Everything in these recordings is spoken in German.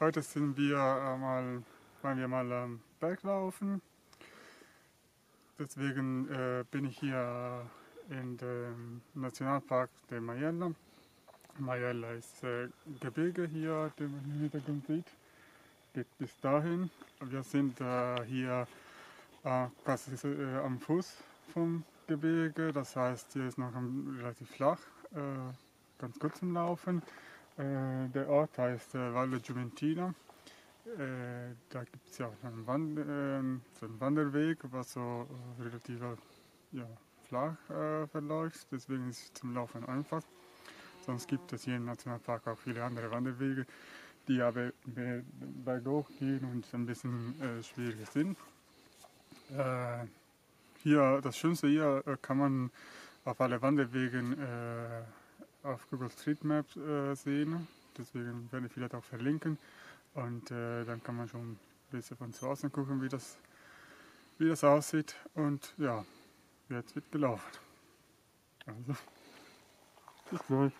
Heute sind wir äh, mal, wollen wir mal am Berg laufen. Deswegen äh, bin ich hier in dem Nationalpark der Majella. Majella ist äh, Gebirge hier, den man im Hintergrund sieht. Geht bis dahin. Wir sind äh, hier äh, quasi äh, am Fuß vom Gebirge. Das heißt, hier ist noch relativ flach, ganz gut zum Laufen. Äh, der Ort heißt äh, Valle Juventina. Äh, da gibt es ja auch einen, Wand ähm, so einen Wanderweg, was so relativ ja, flach verläuft. Deswegen ist es zum Laufen einfach. Sonst gibt es hier im Nationalpark auch viele andere Wanderwege, die aber berghoch gehen und ein bisschen äh, schwieriger sind. Äh, hier, das Schönste hier äh, kann man auf alle Wanderwegen äh, auf Google Street Maps äh, sehen. Deswegen werde ich vielleicht auch verlinken. Und äh, dann kann man schon ein bisschen von zu Hause gucken, wie das, wie das aussieht. Und ja, jetzt wird gelaufen. Also, bis gleich.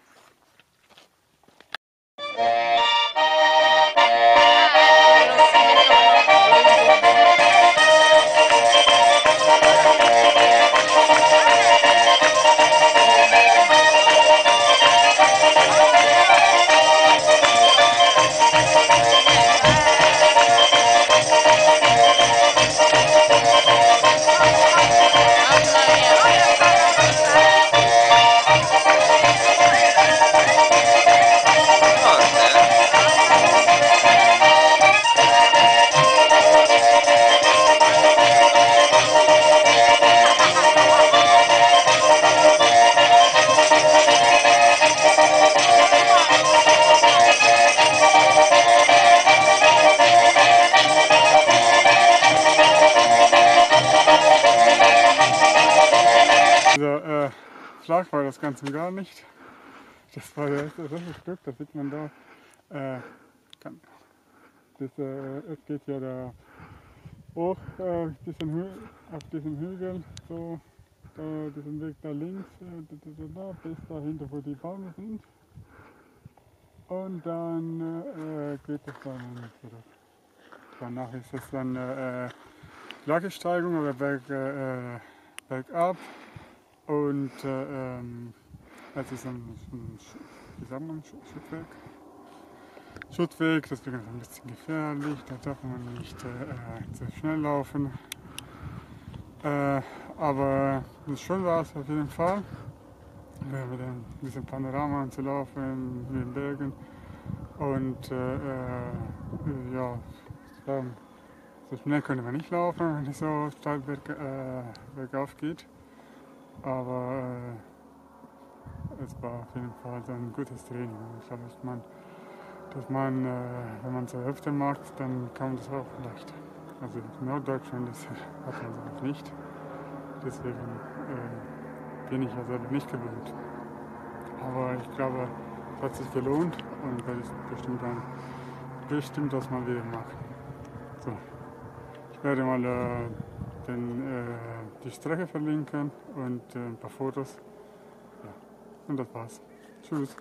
Also äh, flach war das Ganze gar nicht. Das war das erste Stück, das sieht man da. Äh, das, äh, es geht ja da hoch äh, diesen auf diesem Hügel, so da, diesen Weg da links, äh, da, bis dahinter, wo die Bäume sind. Und dann äh, geht es dann zurück. Danach ist es dann äh, Lagesteigung, aber berg, äh, bergab. Und äh, ähm, es ist ein, ein, wie sagt man, Schuttweg. Schuttweg, deswegen ist ein bisschen gefährlich, da darf man nicht äh, zu schnell laufen. Äh, aber schön war es auf jeden Fall, äh, mit dem, diesem Panorama zu laufen, mit den Bergen. Und äh, äh, ja, so schnell können wir nicht laufen, wenn es so steil berg, äh, bergauf geht. Aber äh, es war auf jeden Fall so ein gutes Training. Ich glaube, dass man, dass man äh, wenn man es öfter macht, dann kann man das auch leicht. Also Norddeutschland das hat man sowas nicht. Deswegen äh, bin ich ja selber nicht gewöhnt. Aber ich glaube, es hat sich gelohnt und werde ich bestimmt dann bestimmt das mal wieder machen. So, ich werde mal äh, den, äh, die Strecke verlinken und äh, ein paar Fotos. Ja. Und das war's. Tschüss.